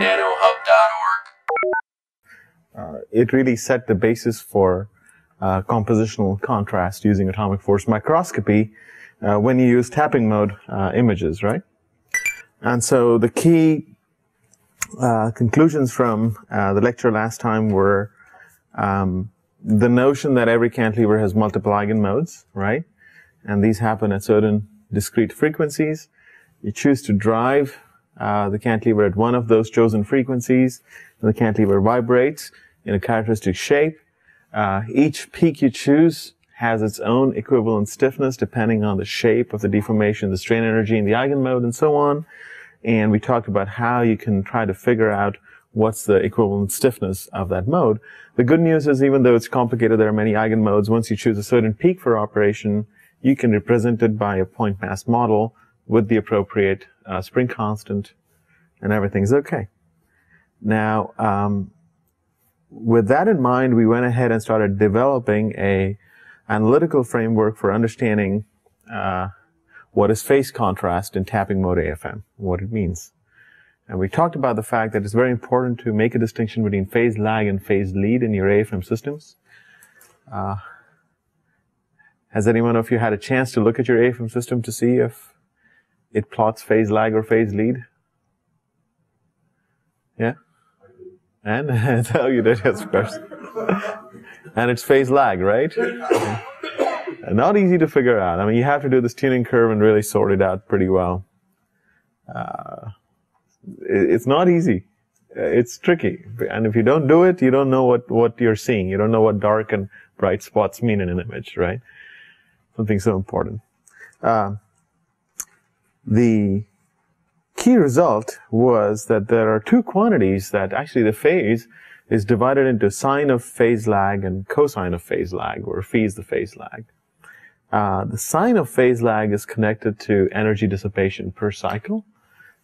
nanohub.org. Uh, it really set the basis for uh, compositional contrast using atomic force microscopy uh, when you use tapping mode uh, images, right? And so the key uh, conclusions from uh, the lecture last time were um, the notion that every cantilever has multiple eigenmodes, right? And these happen at certain discrete frequencies. You choose to drive uh, the cantilever at one of those chosen frequencies, and the cantilever vibrates in a characteristic shape. Uh, each peak you choose has its own equivalent stiffness depending on the shape of the deformation, the strain energy, and the eigenmode, and so on. And we talked about how you can try to figure out what's the equivalent stiffness of that mode. The good news is even though it's complicated, there are many eigenmodes. Once you choose a certain peak for operation, you can represent it by a point mass model with the appropriate uh, spring constant, and everything's okay. Now, um, with that in mind, we went ahead and started developing a analytical framework for understanding uh, what is phase contrast in tapping mode AFM, what it means. And we talked about the fact that it's very important to make a distinction between phase lag and phase lead in your AFM systems. Uh, has anyone of you had a chance to look at your AFM system to see if it plots phase lag or phase lead? Yeah? And tell you that, yes, of course. and it's phase lag, right? Not easy to figure out. I mean, you have to do this tuning curve and really sort it out pretty well. Uh, it's not easy. It's tricky. And if you don't do it, you don't know what, what you're seeing. You don't know what dark and bright spots mean in an image, right? Something so important. Uh, the key result was that there are two quantities that actually the phase is divided into sine of phase lag and cosine of phase lag, where phi is the phase lag. Uh, the sine of phase lag is connected to energy dissipation per cycle.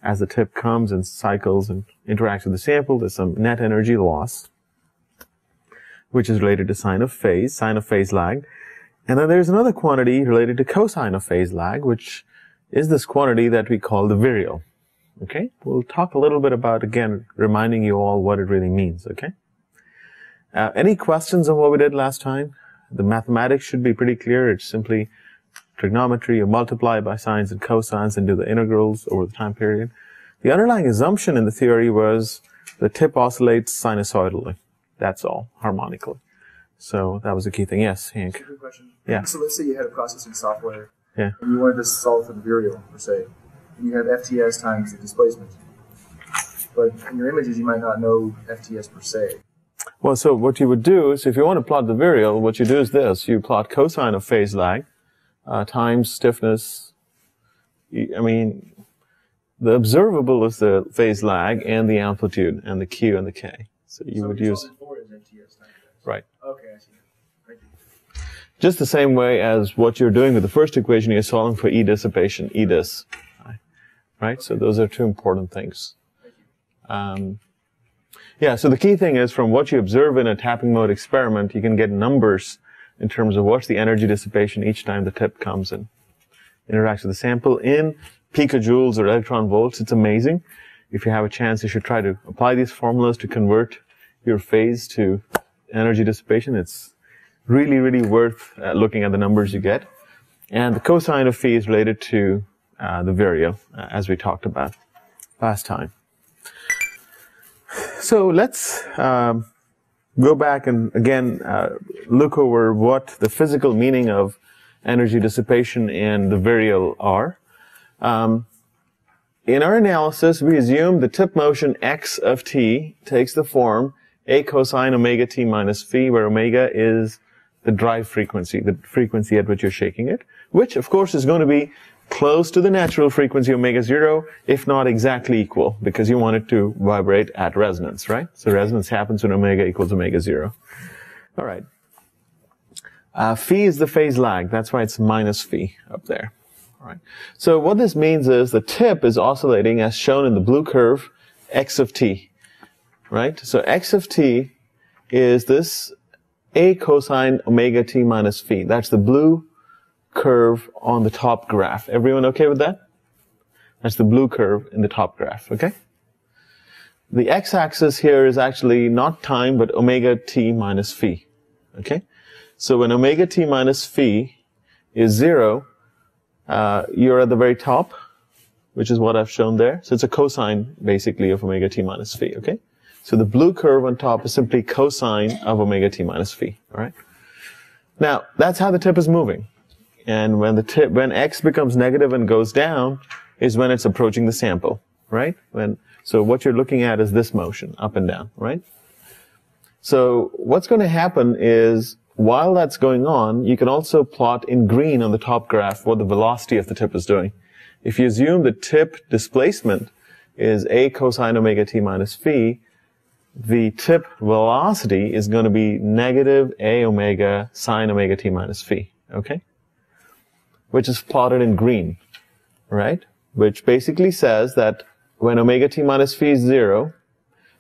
As the tip comes and cycles and interacts with the sample, there's some net energy loss, which is related to sine of phase, sine of phase lag. And then there's another quantity related to cosine of phase lag, which is this quantity that we call the virial. Okay? We'll talk a little bit about, again, reminding you all what it really means, okay? Uh, any questions on what we did last time? The mathematics should be pretty clear. It's simply trigonometry. You multiply by sines and cosines and do the integrals over the time period. The underlying assumption in the theory was the tip oscillates sinusoidally. That's all, harmonically. So that was the key thing. Yes, Hank. Good question. Yeah. So let's say you had a processing software. Yeah. And you wanted to solve for the virial, per se. And you have FTS times the displacement. But in your images, you might not know FTS per se. Well, so what you would do is if you want to plot the virial, what you do is this. You plot cosine of phase lag uh, times stiffness. I mean, the observable is the phase lag and the amplitude and the Q and the K. So you so would use, is FTS times right. Okay, I see. Just the same way as what you're doing with the first equation, you're solving for E dissipation, E dis. Right? So those are two important things. Um, yeah, so the key thing is from what you observe in a tapping mode experiment, you can get numbers in terms of what's the energy dissipation each time the tip comes and interacts with the sample in picojoules or electron volts. It's amazing. If you have a chance, you should try to apply these formulas to convert your phase to energy dissipation. It's really, really worth uh, looking at the numbers you get. And the cosine of phi is related to uh, the virial, uh, as we talked about last time. So let's um, go back and again uh, look over what the physical meaning of energy dissipation and the virial are. Um, in our analysis, we assume the tip motion x of t takes the form a cosine omega t minus phi, where omega is the drive frequency, the frequency at which you're shaking it, which of course is going to be close to the natural frequency omega zero, if not exactly equal, because you want it to vibrate at resonance, right? So resonance happens when omega equals omega zero. All right. Uh, phi is the phase lag. That's why it's minus phi up there. All right. So what this means is the tip is oscillating as shown in the blue curve, x of t. Right? So x of t is this a cosine omega t minus phi. That's the blue curve on the top graph. Everyone okay with that? That's the blue curve in the top graph, okay? the x-axis here is actually not time, but omega t minus phi. Okay? So when omega t minus phi is zero, uh, you're at the very top, which is what I've shown there. So it's a cosine, basically, of omega t minus phi, okay? So the blue curve on top is simply cosine of omega t minus phi, alright? Now, that's how the tip is moving. And when the tip, when x becomes negative and goes down, is when it's approaching the sample, right? When, so what you're looking at is this motion, up and down, right? So what's going to happen is, while that's going on, you can also plot in green on the top graph what the velocity of the tip is doing. If you assume the tip displacement is a cosine omega t minus phi, the tip velocity is going to be negative a omega sine omega t minus phi, okay? Which is plotted in green, right? Which basically says that when omega t minus phi is zero,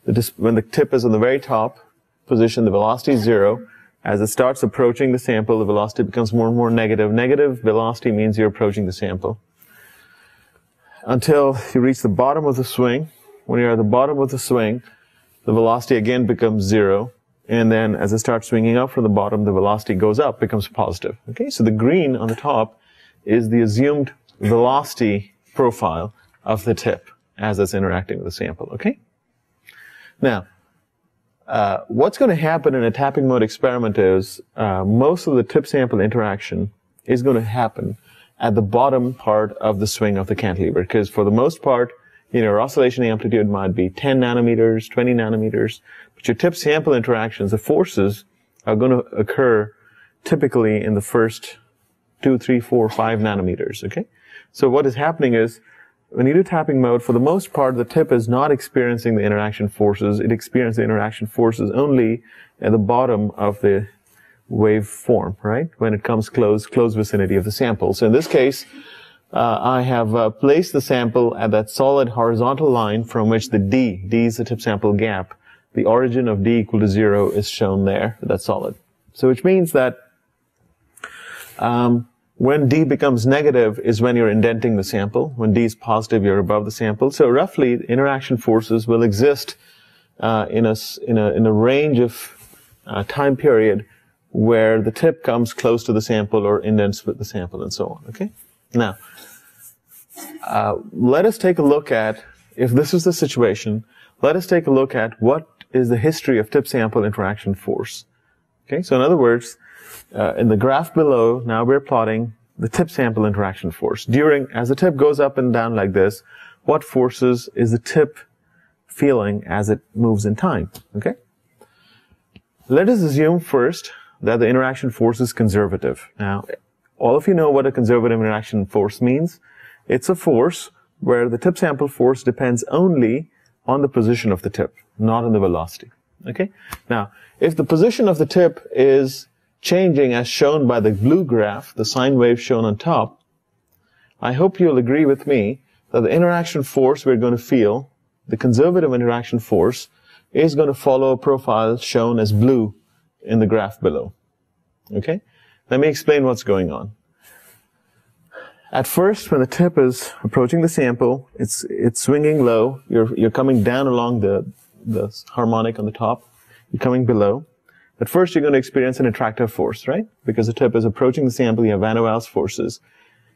the when the tip is on the very top position, the velocity is zero. As it starts approaching the sample, the velocity becomes more and more negative. Negative velocity means you're approaching the sample. Until you reach the bottom of the swing. When you're at the bottom of the swing, the velocity again becomes zero. And then as it starts swinging up from the bottom, the velocity goes up, becomes positive. Okay, so the green on the top is the assumed velocity profile of the tip as it's interacting with the sample. Okay? Now, uh, what's going to happen in a tapping mode experiment is uh, most of the tip sample interaction is going to happen at the bottom part of the swing of the cantilever because for the most part you know, your oscillation amplitude might be 10 nanometers, 20 nanometers, but your tip sample interactions, the forces are going to occur typically in the first two, three, four, five nanometers, okay? So what is happening is, when you do tapping mode, for the most part, the tip is not experiencing the interaction forces. It experiences the interaction forces only at the bottom of the wave form, right? When it comes close, close vicinity of the sample. So in this case, uh, I have uh, placed the sample at that solid horizontal line from which the D, D is the tip sample gap, the origin of D equal to zero is shown there, that solid. So which means that um, when D becomes negative is when you're indenting the sample. When D is positive, you're above the sample. So roughly, interaction forces will exist uh, in, a, in, a, in a range of uh, time period where the tip comes close to the sample or indents with the sample and so on. Okay? Now, uh, let us take a look at, if this is the situation, let us take a look at what is the history of tip sample interaction force. Okay, so in other words, uh, in the graph below, now we're plotting the tip sample interaction force. During, as the tip goes up and down like this, what forces is the tip feeling as it moves in time? Okay? Let us assume first that the interaction force is conservative. Now, all of you know what a conservative interaction force means. It's a force where the tip sample force depends only on the position of the tip, not on the velocity. Okay? Now, if the position of the tip is changing as shown by the blue graph, the sine wave shown on top, I hope you'll agree with me that the interaction force we're going to feel, the conservative interaction force, is going to follow a profile shown as blue in the graph below. Okay? Let me explain what's going on. At first, when the tip is approaching the sample, it's, it's swinging low. You're, you're coming down along the, the harmonic on the top. You're coming below. At first, you're going to experience an attractive force, right? Because the tip is approaching the sample, you have van der Waals forces.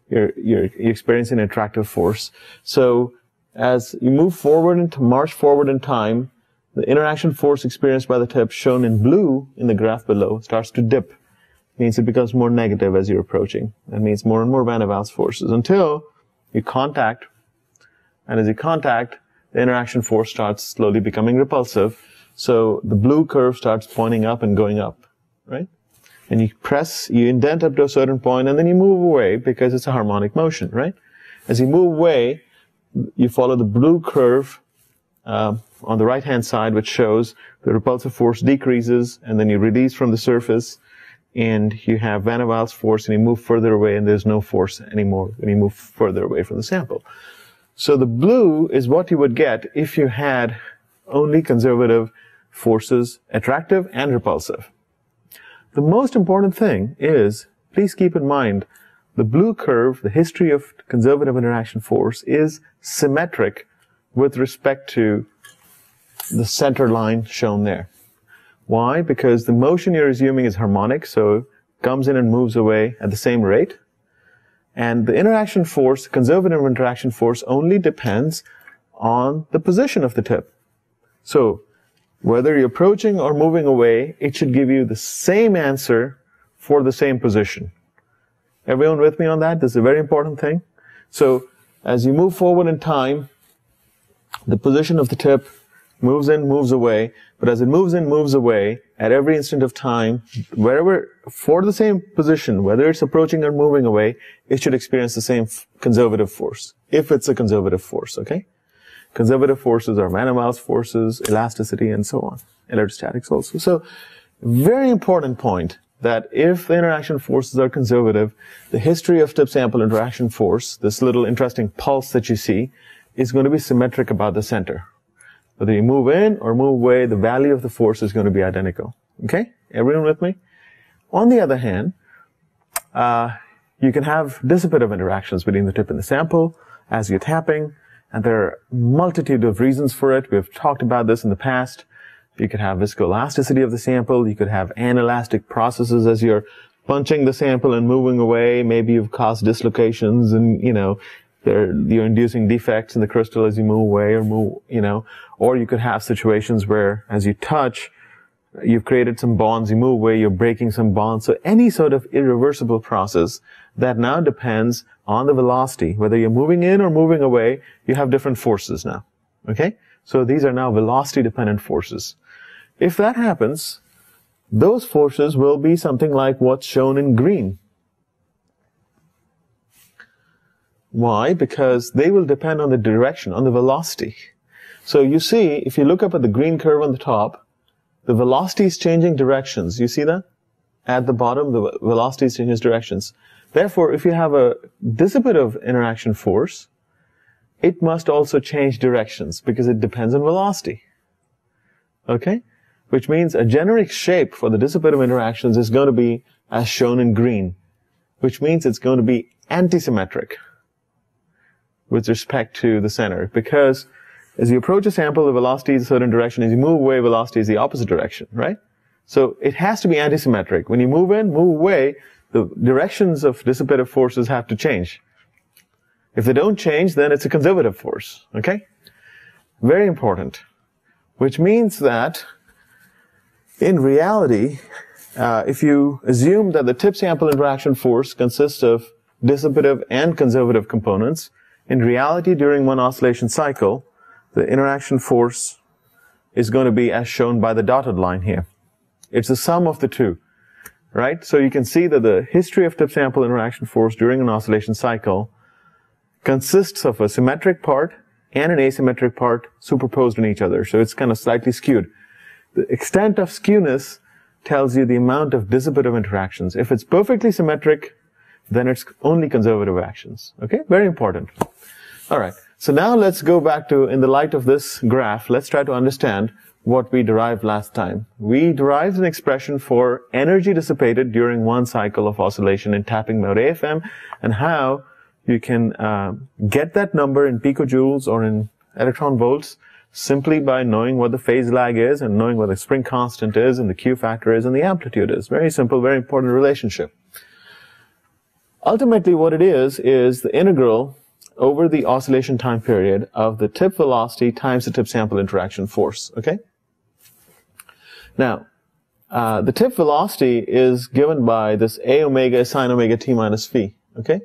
You're, you're, you're experiencing an attractive force. So, as you move forward into march forward in time, the interaction force experienced by the tip, shown in blue in the graph below, starts to dip means it becomes more negative as you're approaching. That means more and more van der Waals forces until you contact, and as you contact, the interaction force starts slowly becoming repulsive. So the blue curve starts pointing up and going up, right? And you press, you indent up to a certain point, and then you move away because it's a harmonic motion, right? As you move away, you follow the blue curve uh, on the right hand side, which shows the repulsive force decreases, and then you release from the surface, and you have van der Waals force and you move further away and there's no force anymore when you move further away from the sample. So the blue is what you would get if you had only conservative forces, attractive and repulsive. The most important thing is, please keep in mind, the blue curve, the history of conservative interaction force, is symmetric with respect to the center line shown there. Why? Because the motion you're assuming is harmonic, so comes in and moves away at the same rate. And the interaction force, conservative interaction force, only depends on the position of the tip. So, whether you're approaching or moving away, it should give you the same answer for the same position. Everyone with me on that? This is a very important thing. So, as you move forward in time, the position of the tip moves in, moves away, but as it moves in, moves away, at every instant of time, wherever, for the same position, whether it's approaching or moving away, it should experience the same conservative force, if it's a conservative force, okay? Conservative forces are van der forces, elasticity, and so on. Electrostatics also. So, very important point that if the interaction forces are conservative, the history of tip sample interaction force, this little interesting pulse that you see, is going to be symmetric about the center. Whether you move in or move away, the value of the force is going to be identical. Okay? Everyone with me? On the other hand, uh, you can have dissipative interactions between the tip and the sample as you're tapping, and there are a multitude of reasons for it. We've talked about this in the past. You could have viscoelasticity of the sample. You could have anelastic processes as you're punching the sample and moving away. Maybe you've caused dislocations and, you know, you're inducing defects in the crystal as you move away or move, you know, or you could have situations where as you touch, you've created some bonds, you move away, you're breaking some bonds. So any sort of irreversible process that now depends on the velocity. Whether you're moving in or moving away, you have different forces now. Okay? So these are now velocity dependent forces. If that happens, those forces will be something like what's shown in green. Why? Because they will depend on the direction, on the velocity. So you see, if you look up at the green curve on the top, the velocity is changing directions. You see that? At the bottom, the velocity is changing directions. Therefore, if you have a dissipative interaction force, it must also change directions because it depends on velocity. Okay? Which means a generic shape for the dissipative interactions is going to be as shown in green, which means it's going to be antisymmetric with respect to the center because as you approach a sample, the velocity is a certain direction. As you move away, velocity is the opposite direction, right? So it has to be antisymmetric. When you move in, move away, the directions of dissipative forces have to change. If they don't change, then it's a conservative force, okay? Very important. Which means that in reality, uh, if you assume that the tip sample interaction force consists of dissipative and conservative components, in reality, during one oscillation cycle, the interaction force is going to be as shown by the dotted line here. It's the sum of the two, right? So you can see that the history of tip sample interaction force during an oscillation cycle consists of a symmetric part and an asymmetric part superposed on each other. So it's kind of slightly skewed. The extent of skewness tells you the amount of dissipative interactions. If it's perfectly symmetric, then it's only conservative actions. Okay? Very important. All right. So now let's go back to, in the light of this graph, let's try to understand what we derived last time. We derived an expression for energy dissipated during one cycle of oscillation in tapping mode AFM and how you can uh, get that number in picojoules or in electron volts simply by knowing what the phase lag is and knowing what the spring constant is and the Q factor is and the amplitude is. Very simple, very important relationship. Ultimately, what it is, is the integral over the oscillation time period of the tip velocity times the tip sample interaction force, okay? Now, uh, the tip velocity is given by this a omega sine omega t minus phi, okay?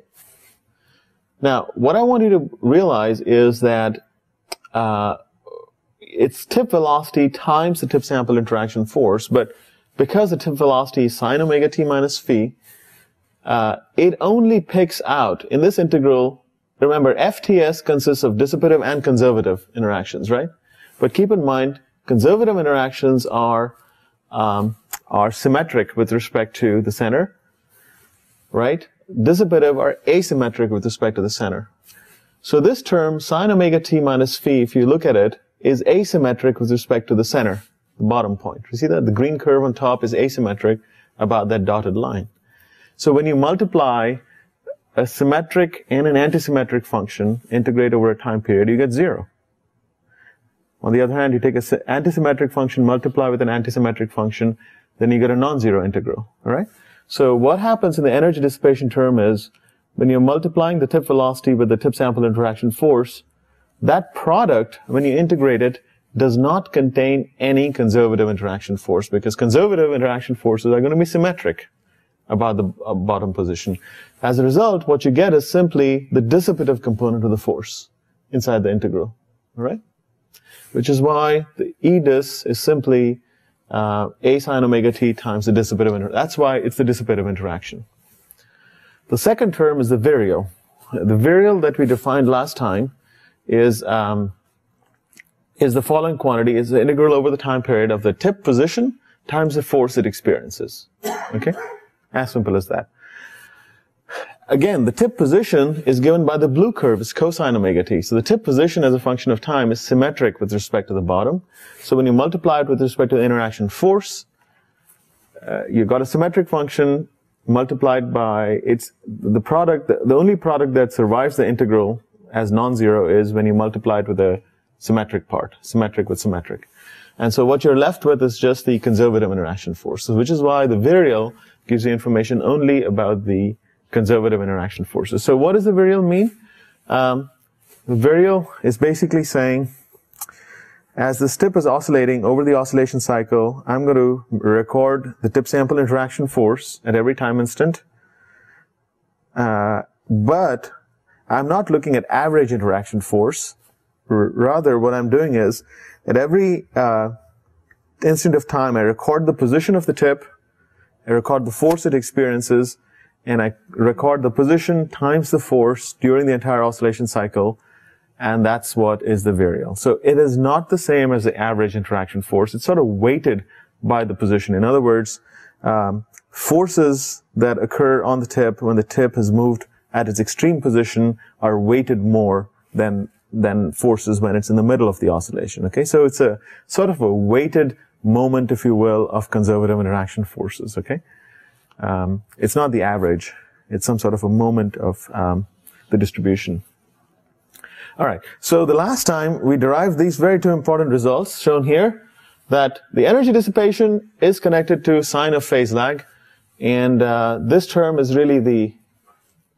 Now, what I want you to realize is that uh, it's tip velocity times the tip sample interaction force, but because the tip velocity is sine omega t minus phi, uh, it only picks out, in this integral, remember, FTS consists of dissipative and conservative interactions, right? But keep in mind, conservative interactions are, um, are symmetric with respect to the center, right? Dissipative are asymmetric with respect to the center. So this term, sine omega t minus phi, if you look at it, is asymmetric with respect to the center, the bottom point. You see that? The green curve on top is asymmetric about that dotted line. So when you multiply a symmetric and an antisymmetric function, integrate over a time period, you get zero. On the other hand, you take an antisymmetric function, multiply with an antisymmetric function, then you get a non-zero integral, alright? So what happens in the energy dissipation term is, when you're multiplying the tip velocity with the tip sample interaction force, that product, when you integrate it, does not contain any conservative interaction force because conservative interaction forces are going to be symmetric about the uh, bottom position. As a result, what you get is simply the dissipative component of the force inside the integral, all right? Which is why the E dis is simply uh, a sine omega t times the dissipative interaction. That's why it's the dissipative interaction. The second term is the virial. The virial that we defined last time is um, is the following quantity is the integral over the time period of the tip position times the force it experiences. Okay, as simple as that. Again, the tip position is given by the blue curve, it's cosine omega t. So the tip position as a function of time is symmetric with respect to the bottom. So when you multiply it with respect to the interaction force, uh, you've got a symmetric function multiplied by its the product. The, only product that survives the integral as non-zero is when you multiply it with a symmetric part, symmetric with symmetric. And so what you're left with is just the conservative interaction force, which is why the virial gives you information only about the conservative interaction forces. So what does the virial mean? Um, the virial is basically saying, as this tip is oscillating over the oscillation cycle, I'm going to record the tip sample interaction force at every time instant. Uh, but I'm not looking at average interaction force. Rather, what I'm doing is, at every uh, instant of time, I record the position of the tip, I record the force it experiences, and I record the position times the force during the entire oscillation cycle, and that's what is the virial. So it is not the same as the average interaction force. It's sort of weighted by the position. In other words, um, forces that occur on the tip when the tip has moved at its extreme position are weighted more than than forces when it's in the middle of the oscillation. Okay, so it's a sort of a weighted moment, if you will, of conservative interaction forces. Okay. Um, it's not the average. It's some sort of a moment of um, the distribution. All right. So the last time we derived these very two important results shown here, that the energy dissipation is connected to sine of phase lag, and uh, this term is really the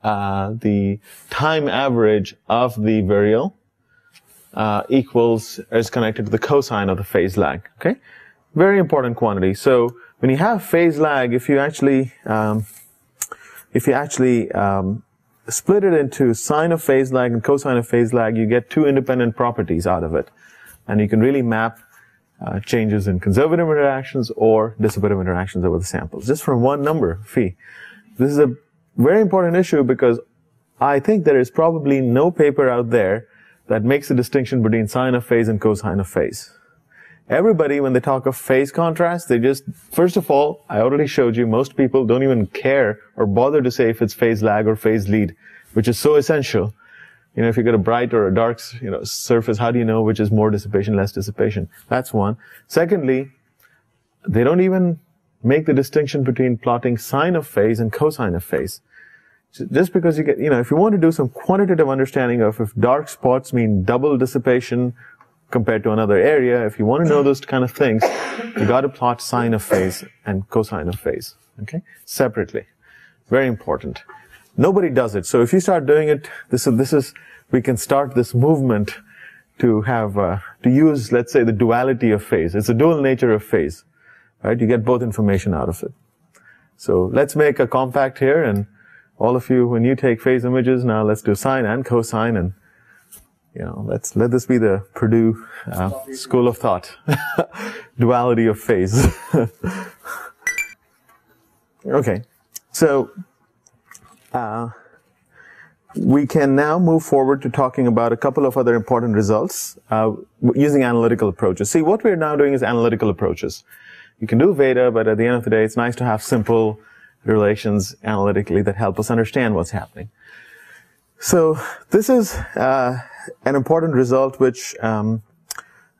uh, the time average of the virial uh, equals is connected to the cosine of the phase lag. Okay, very important quantity. So when you have phase lag, if you actually um, if you actually um, split it into sine of phase lag and cosine of phase lag, you get two independent properties out of it, and you can really map uh, changes in conservative interactions or dissipative interactions over the samples just from one number phi. This is a very important issue because I think there is probably no paper out there that makes a distinction between sine of phase and cosine of phase. Everybody, when they talk of phase contrast, they just, first of all, I already showed you, most people don't even care or bother to say if it's phase lag or phase lead, which is so essential. You know, if you get a bright or a dark, you know, surface, how do you know which is more dissipation, less dissipation? That's one. Secondly, they don't even make the distinction between plotting sine of phase and cosine of phase. Just because you get, you know, if you want to do some quantitative understanding of if dark spots mean double dissipation compared to another area, if you want to know those kind of things, you got to plot sine of phase and cosine of phase, okay, separately. Very important. Nobody does it. So if you start doing it, this is, this is, we can start this movement to have, uh, to use, let's say, the duality of phase. It's a dual nature of phase, right? You get both information out of it. So let's make a compact here and all of you, when you take phase images, now let's do sine and cosine and you know, let's let this be the Purdue uh, school of thought, duality of phase. okay, so uh, we can now move forward to talking about a couple of other important results uh, using analytical approaches. See, what we're now doing is analytical approaches. You can do Veda, but at the end of the day, it's nice to have simple relations analytically that help us understand what's happening. So this is uh, an important result which um,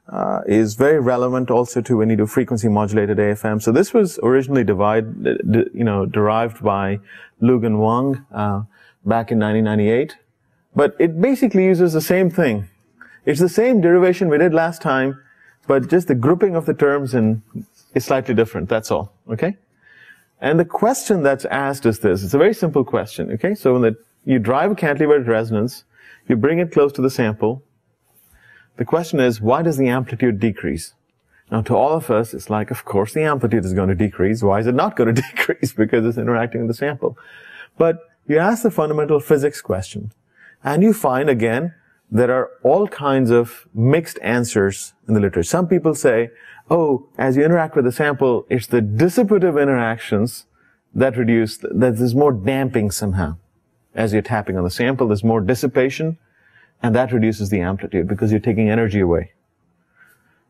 uh, is very relevant also to when you do frequency modulated AFM. So this was originally divide, you know, derived by Lugan Wang uh, back in 1998, but it basically uses the same thing. It's the same derivation we did last time, but just the grouping of the terms in, is slightly different. That's all. Okay? And the question that's asked is this. It's a very simple question. Okay? So when the, you drive a cantilevered resonance, you bring it close to the sample. The question is, why does the amplitude decrease? Now, to all of us, it's like, of course, the amplitude is going to decrease. Why is it not going to decrease? Because it's interacting with the sample. But you ask the fundamental physics question, and you find again there are all kinds of mixed answers in the literature. Some people say, oh, as you interact with the sample, it's the dissipative interactions that reduce, that there's more damping somehow. As you're tapping on the sample, there's more dissipation, and that reduces the amplitude because you're taking energy away.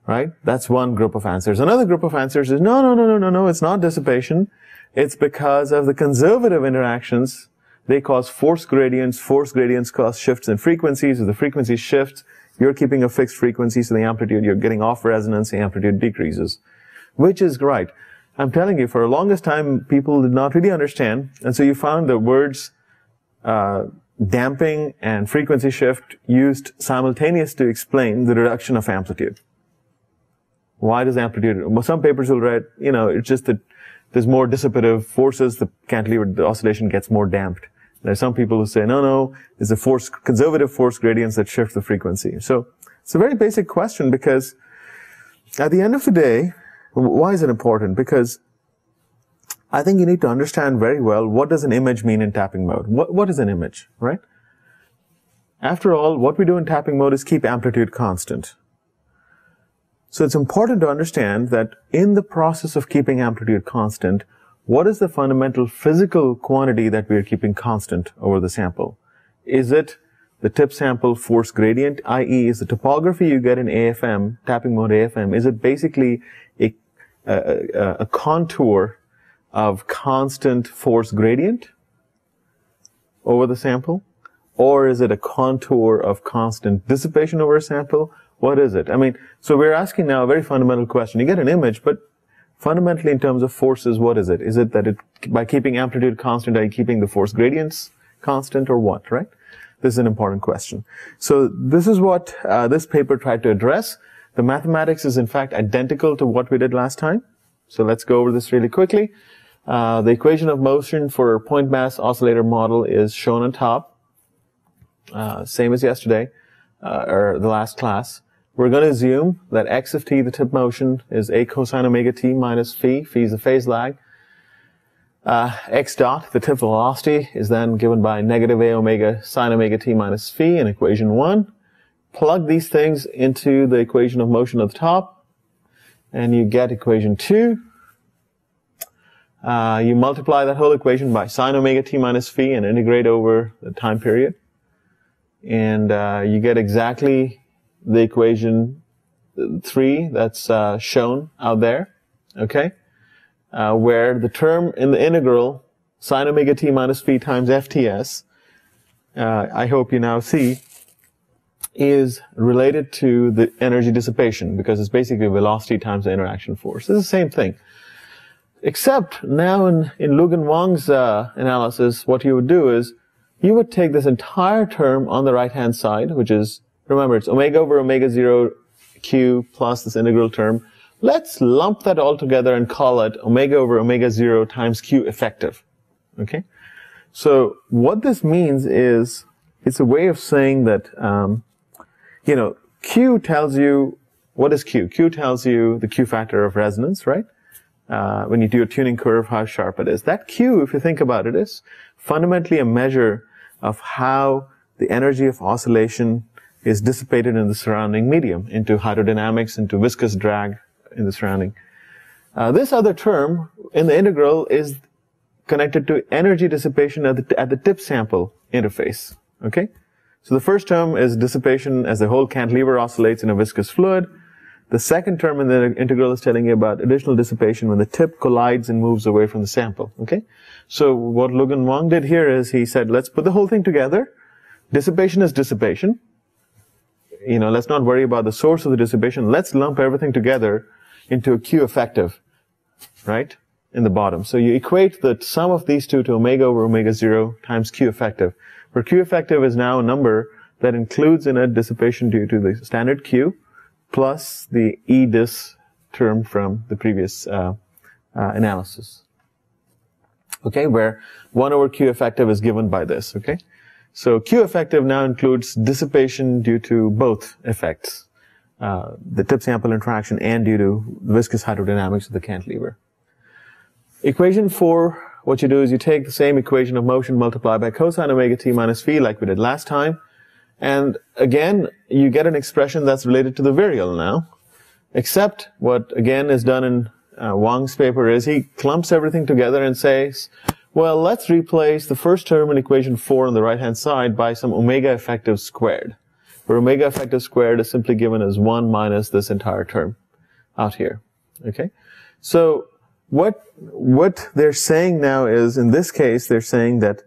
Right? That's one group of answers. Another group of answers is, no, no, no, no, no, no, it's not dissipation. It's because of the conservative interactions they cause force gradients. Force gradients cause shifts in frequencies. As the frequency shifts, you're keeping a fixed frequency, so the amplitude, you're getting off resonance, the amplitude decreases. Which is right. I'm telling you, for the longest time, people did not really understand, and so you found the words uh, damping and frequency shift used simultaneous to explain the reduction of amplitude. Why does amplitude? Well, some papers will write, you know, it's just that there's more dissipative forces, the cantilever, the oscillation gets more damped. There's some people who say, no, no, it's a force, conservative force gradients that shift the frequency. So it's a very basic question because at the end of the day, why is it important? Because I think you need to understand very well what does an image mean in tapping mode. What, what is an image, right? After all, what we do in tapping mode is keep amplitude constant. So it's important to understand that in the process of keeping amplitude constant, what is the fundamental physical quantity that we are keeping constant over the sample? Is it the tip sample force gradient, i.e. is the topography you get in AFM, tapping mode AFM, is it basically a, a, a contour of constant force gradient over the sample? Or is it a contour of constant dissipation over a sample? What is it? I mean, so we're asking now a very fundamental question. You get an image, but fundamentally in terms of forces, what is it? Is it that it, by keeping amplitude constant, are you keeping the force gradients constant or what, right? This is an important question. So this is what uh, this paper tried to address. The mathematics is in fact identical to what we did last time. So let's go over this really quickly. Uh, the equation of motion for point mass oscillator model is shown on top. Uh, same as yesterday, uh, or the last class. We're going to assume that x of t, the tip motion, is a cosine omega t minus phi. Phi is the phase lag. Uh, x dot, the tip velocity, is then given by negative a omega sine omega t minus phi in equation 1. Plug these things into the equation of motion at the top, and you get equation 2. Uh, you multiply that whole equation by sine omega t minus phi and integrate over the time period. And uh, you get exactly the equation three that's uh, shown out there, okay, uh, where the term in the integral sine omega t minus phi times fts, uh, I hope you now see, is related to the energy dissipation because it's basically velocity times the interaction force. It's the same thing. Except now in, in Lugan Wang's uh, analysis, what you would do is you would take this entire term on the right hand side, which is Remember, it's omega over omega 0 q plus this integral term. Let's lump that all together and call it omega over omega 0 times q effective. Okay? So what this means is, it's a way of saying that, um, you know, q tells you, what is q? q tells you the q factor of resonance, right? Uh, when you do a tuning curve, how sharp it is. That q, if you think about it, is fundamentally a measure of how the energy of oscillation is dissipated in the surrounding medium into hydrodynamics, into viscous drag in the surrounding. Uh, this other term in the integral is connected to energy dissipation at the, at the tip sample interface. Okay? So the first term is dissipation as the whole cantilever oscillates in a viscous fluid. The second term in the integral is telling you about additional dissipation when the tip collides and moves away from the sample. Okay? So what Lugan Wang did here is he said, let's put the whole thing together. Dissipation is dissipation you know, let's not worry about the source of the dissipation. Let's lump everything together into a Q effective, right? In the bottom. So you equate the sum of these two to omega over omega zero times Q effective. Where Q effective is now a number that includes in it dissipation due to the standard Q plus the E dis term from the previous uh, uh, analysis. Okay, where 1 over Q effective is given by this, okay? So Q effective now includes dissipation due to both effects, uh, the tip sample interaction and due to viscous hydrodynamics of the cantilever. Equation 4, what you do is you take the same equation of motion multiplied by cosine omega t minus phi like we did last time, and again, you get an expression that's related to the virial now, except what again is done in uh, Wang's paper is he clumps everything together and says, well, let's replace the first term in equation 4 on the right-hand side by some omega effective squared, where omega effective squared is simply given as 1 minus this entire term out here. Okay? So, what, what they're saying now is, in this case, they're saying that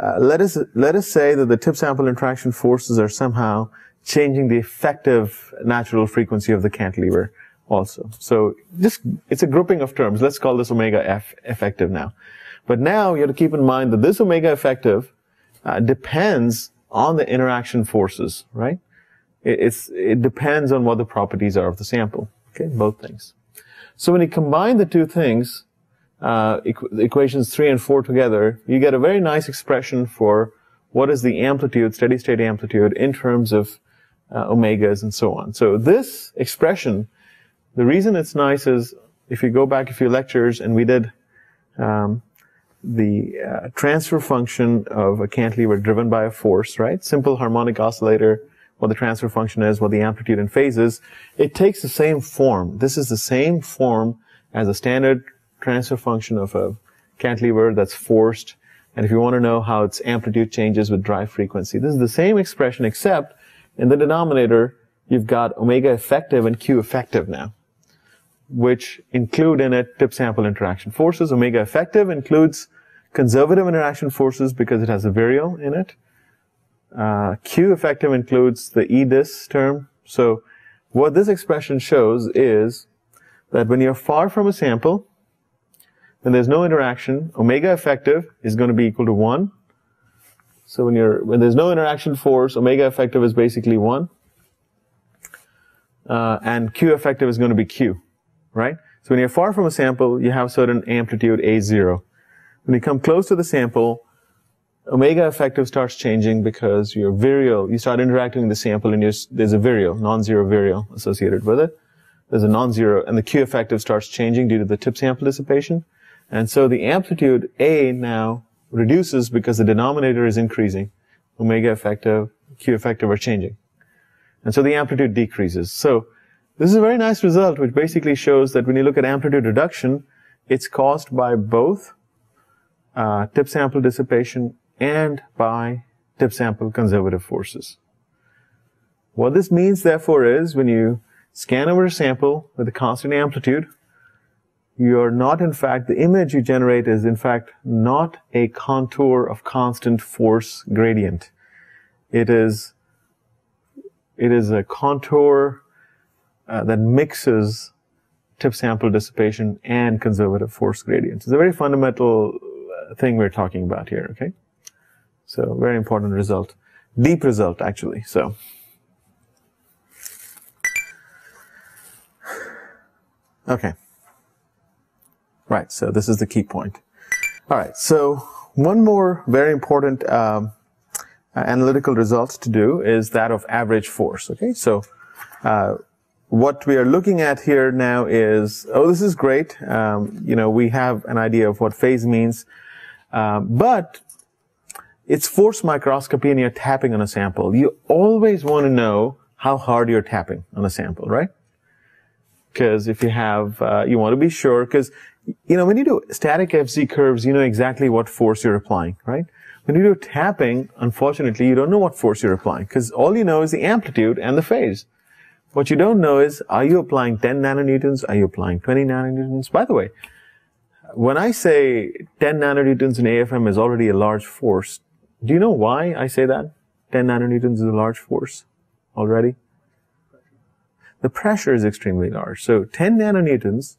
uh, let us let us say that the tip sample interaction forces are somehow changing the effective natural frequency of the cantilever also. So just it's a grouping of terms. Let's call this omega f effective now. But now you have to keep in mind that this omega effective uh, depends on the interaction forces, right? It, it's it depends on what the properties are of the sample. Okay, both things. So when you combine the two things, uh, equ- equations three and four together, you get a very nice expression for what is the amplitude, steady state amplitude in terms of uh, omegas and so on. So this expression, the reason it's nice is if you go back a few lectures and we did um, the uh, transfer function of a cantilever driven by a force, right? Simple harmonic oscillator, what the transfer function is, what the amplitude and phase is. It takes the same form. This is the same form as a standard transfer function of a cantilever that's forced. And if you want to know how its amplitude changes with drive frequency, this is the same expression except in the denominator, you've got omega effective and Q effective now, which include in it tip sample interaction forces. Omega effective includes conservative interaction forces because it has a virial in it. Uh, Q effective includes the E dis term. So what this expression shows is that when you're far from a sample, when there's no interaction, omega effective is going to be equal to 1. So when you're, when there's no interaction force, omega effective is basically 1. Uh, and Q effective is going to be Q, right? So when you're far from a sample, you have certain amplitude A0. When you come close to the sample, omega effective starts changing because your virial, you start interacting with the sample and there's a virial, non-zero virial associated with it. There's a non-zero, and the Q effective starts changing due to the tip sample dissipation. And so the amplitude A now reduces because the denominator is increasing. Omega effective, Q effective are changing. And so the amplitude decreases. So this is a very nice result which basically shows that when you look at amplitude reduction, it's caused by both uh, tip sample dissipation and by tip sample conservative forces. What this means therefore is when you scan over a sample with a constant amplitude, you're not in fact, the image you generate is in fact not a contour of constant force gradient. It is, it is a contour uh, that mixes tip sample dissipation and conservative force gradients. It's a very fundamental uh, thing we're talking about here, okay? So very important result. Deep result actually, so. Okay. Right, so this is the key point. All right, so one more very important um, analytical result to do is that of average force. Okay, so uh, what we are looking at here now is, oh, this is great. Um, you know, we have an idea of what phase means, um, but it's force microscopy and you're tapping on a sample. You always want to know how hard you're tapping on a sample, right? Because if you have, uh, you want to be sure, because you know, when you do static FZ curves, you know exactly what force you're applying, right? When you do tapping, unfortunately, you don't know what force you're applying because all you know is the amplitude and the phase. What you don't know is, are you applying 10 nanonewtons? Are you applying 20 nanonewtons? By the way, when I say 10 nanonewtons in AFM is already a large force, do you know why I say that? 10 nanonewtons is a large force already? The pressure is extremely large. So 10 nanonewtons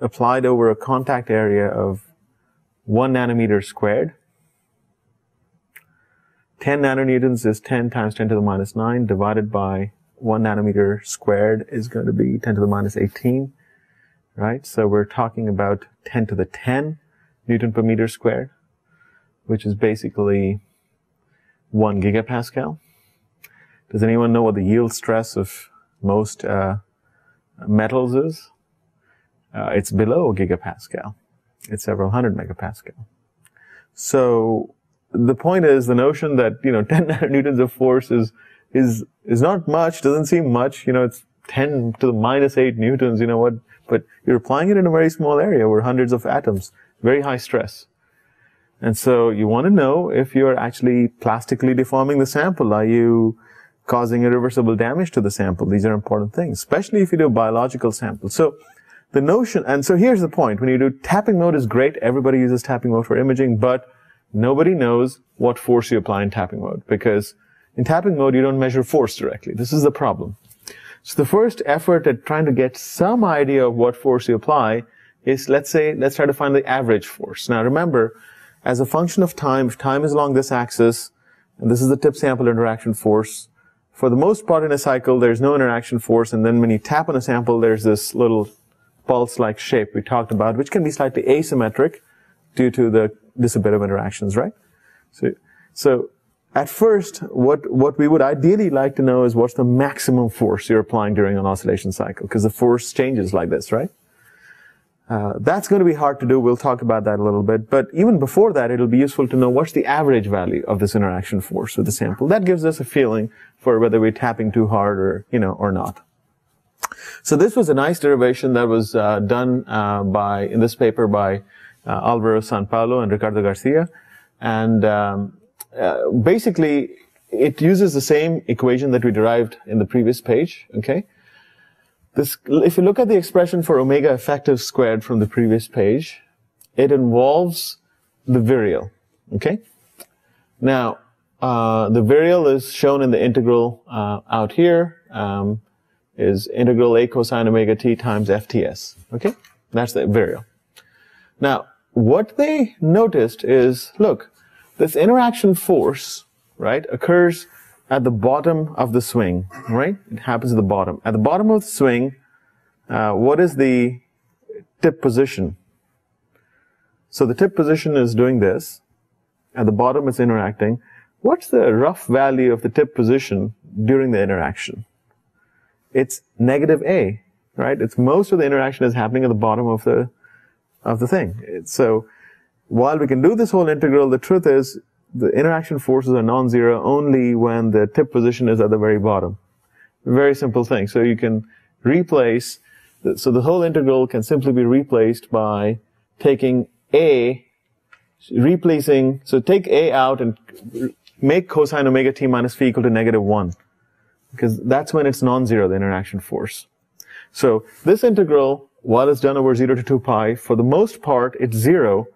applied over a contact area of one nanometer squared 10 nanonewtons is 10 times 10 to the minus 9 divided by 1 nanometer squared is going to be 10 to the minus 18, right? So we're talking about 10 to the 10 Newton per meter squared, which is basically 1 gigapascal. Does anyone know what the yield stress of most uh, metals is? Uh, it's below a gigapascal. It's several hundred megapascal. So the point is the notion that you know 10 newtons of force is is is not much. Doesn't seem much. You know, it's 10 to the minus 8 newtons. You know what? But you're applying it in a very small area where hundreds of atoms, very high stress. And so you want to know if you're actually plastically deforming the sample. Are you causing irreversible damage to the sample? These are important things, especially if you do biological sample. So the notion, and so here's the point. When you do tapping mode is great. Everybody uses tapping mode for imaging, but nobody knows what force you apply in tapping mode because in tapping mode, you don't measure force directly. This is the problem. So the first effort at trying to get some idea of what force you apply is, let's say, let's try to find the average force. Now remember, as a function of time, if time is along this axis, and this is the tip sample interaction force, for the most part in a cycle, there's no interaction force, and then when you tap on a sample, there's this little pulse-like shape we talked about, which can be slightly asymmetric due to the dissipative interactions, right? So, so at first, what, what we would ideally like to know is what's the maximum force you're applying during an oscillation cycle, because the force changes like this, right? Uh, that's going to be hard to do. We'll talk about that a little bit. But even before that, it'll be useful to know what's the average value of this interaction force with the sample. That gives us a feeling for whether we're tapping too hard or, you know, or not. So this was a nice derivation that was uh, done uh, by, in this paper by uh, Alvaro San Paulo and Ricardo Garcia. And um, uh, basically, it uses the same equation that we derived in the previous page, okay? This, if you look at the expression for omega effective squared from the previous page, it involves the virial. Okay? Now, uh, the virial is shown in the integral uh, out here. Um, is integral a cosine omega t times fts. Okay? That's the virial. Now, what they noticed is, look, this interaction force, right, occurs at the bottom of the swing, right? It happens at the bottom. At the bottom of the swing, uh, what is the tip position? So the tip position is doing this. At the bottom, it's interacting. What's the rough value of the tip position during the interaction? It's negative a, right? It's most of the interaction is happening at the bottom of the of the thing. It's, so while we can do this whole integral, the truth is the interaction forces are non-zero only when the tip position is at the very bottom. Very simple thing. So you can replace, so the whole integral can simply be replaced by taking a, replacing, so take a out and make cosine omega t minus phi equal to negative 1. Because that's when it's non-zero, the interaction force. So this integral, while it's done over 0 to 2 pi, for the most part, it's 0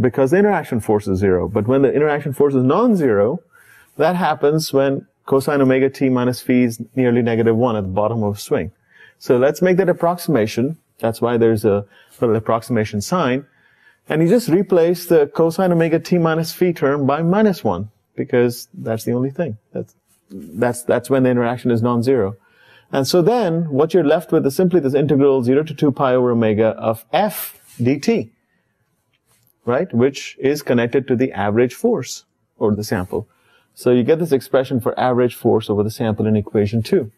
because the interaction force is zero. But when the interaction force is non-zero, that happens when cosine omega t minus phi is nearly negative one at the bottom of swing. So let's make that approximation. That's why there's a little approximation sign. And you just replace the cosine omega t minus phi term by minus one because that's the only thing. That's, that's, that's when the interaction is non-zero. And so then what you're left with is simply this integral 0 to 2 pi over omega of f dt right? Which is connected to the average force over the sample. So you get this expression for average force over the sample in equation two.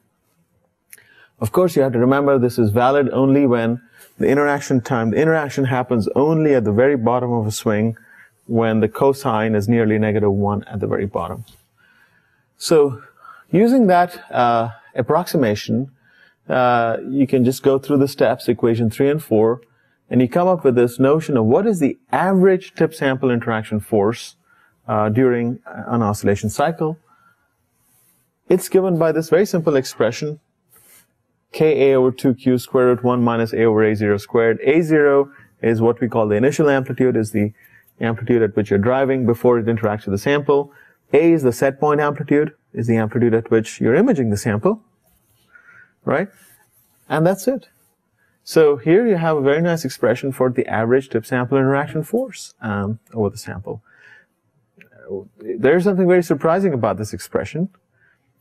Of course, you have to remember this is valid only when the interaction time, the interaction happens only at the very bottom of a swing when the cosine is nearly negative one at the very bottom. So using that uh, approximation, uh, you can just go through the steps, equation three and four, and you come up with this notion of what is the average tip sample interaction force uh, during an oscillation cycle. It's given by this very simple expression, Ka over 2q square root 1 minus a over a0 squared. a0 is what we call the initial amplitude, is the amplitude at which you're driving before it interacts with the sample. A is the set point amplitude, is the amplitude at which you're imaging the sample, right? And that's it. So here you have a very nice expression for the average tip sample interaction force um, over the sample. there's something very surprising about this expression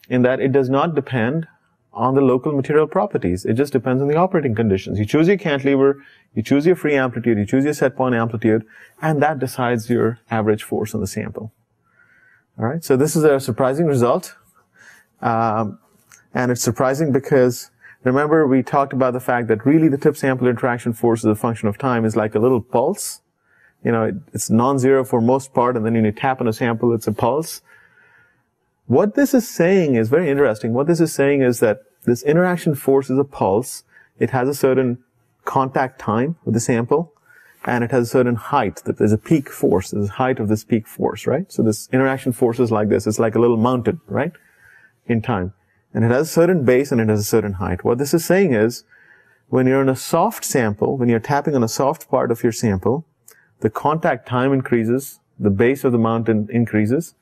in that it does not depend on the local material properties. It just depends on the operating conditions. You choose your cantilever, you choose your free amplitude, you choose your set point amplitude, and that decides your average force on the sample. All right, so this is a surprising result. Um, and it's surprising because remember we talked about the fact that really the tip sample interaction force as a function of time is like a little pulse. You know, it, it's non-zero for most part, and then when you tap on a sample, it's a pulse. What this is saying is very interesting. What this is saying is that this interaction force is a pulse. It has a certain contact time with the sample, and it has a certain height, that there's a peak force, there's a height of this peak force, right? So this interaction force is like this. It's like a little mountain, right? In time. And it has a certain base and it has a certain height. What this is saying is, when you're in a soft sample, when you're tapping on a soft part of your sample, the contact time increases, the base of the mountain increases,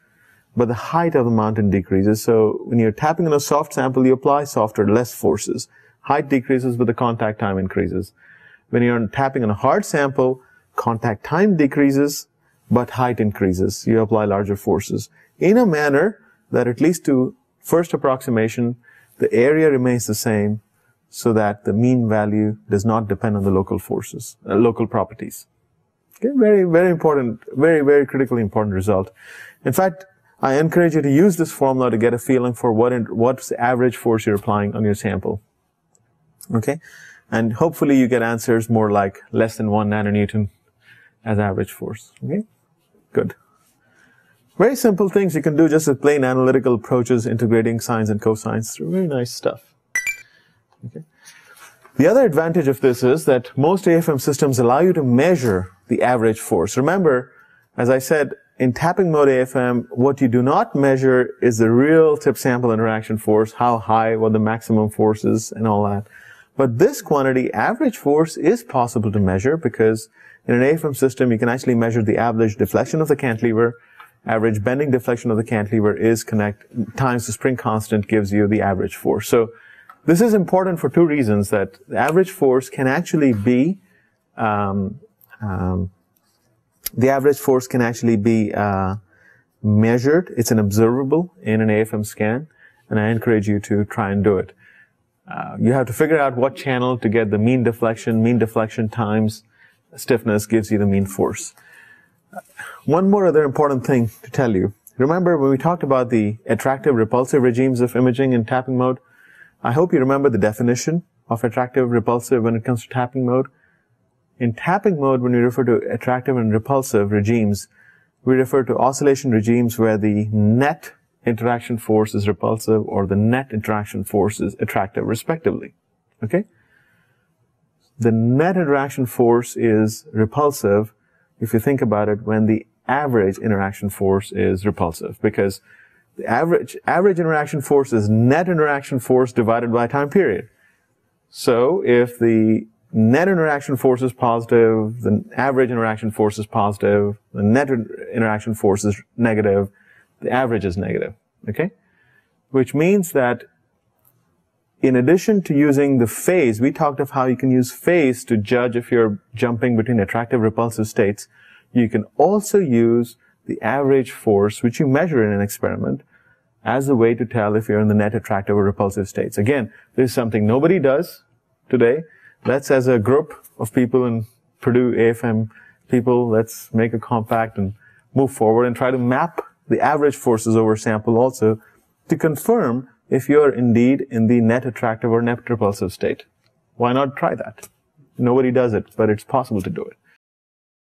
but the height of the mountain decreases. So when you're tapping on a soft sample, you apply softer, less forces. Height decreases, but the contact time increases. When you're tapping on a hard sample, contact time decreases, but height increases. You apply larger forces in a manner that at least to first approximation, the area remains the same so that the mean value does not depend on the local forces, uh, local properties. Okay, very, very important, very, very critically important result. In fact, I encourage you to use this formula to get a feeling for what what's the average force you're applying on your sample. Okay? And hopefully you get answers more like less than one nanonewton as average force. Okay? Good. Very simple things you can do just with plain analytical approaches, integrating sines and cosines. Through very nice stuff. Okay. The other advantage of this is that most AFM systems allow you to measure the average force. Remember, as I said, in tapping mode AFM, what you do not measure is the real tip sample interaction force, how high, what the maximum force is, and all that. But this quantity, average force, is possible to measure because in an AFM system, you can actually measure the average deflection of the cantilever. Average bending deflection of the cantilever is connect times the spring constant gives you the average force. So this is important for two reasons that the average force can actually be um, um, the average force can actually be uh, measured. It's an observable in an AFM scan, and I encourage you to try and do it. Uh, you have to figure out what channel to get the mean deflection. Mean deflection times stiffness gives you the mean force. Uh, one more other important thing to tell you. Remember when we talked about the attractive repulsive regimes of imaging in tapping mode? I hope you remember the definition of attractive repulsive when it comes to tapping mode. In tapping mode, when we refer to attractive and repulsive regimes, we refer to oscillation regimes where the net interaction force is repulsive or the net interaction force is attractive, respectively. Okay? The net interaction force is repulsive if you think about it when the average interaction force is repulsive because the average, average interaction force is net interaction force divided by time period. So if the net interaction force is positive, the average interaction force is positive, the net interaction force is negative, the average is negative. Okay? Which means that in addition to using the phase, we talked of how you can use phase to judge if you're jumping between attractive repulsive states. You can also use the average force, which you measure in an experiment, as a way to tell if you're in the net attractive or repulsive states. Again, this is something nobody does today let's as a group of people in Purdue AFM people, let's make a compact and move forward and try to map the average forces over sample also to confirm if you're indeed in the net attractive or net repulsive state. Why not try that? Nobody does it, but it's possible to do it.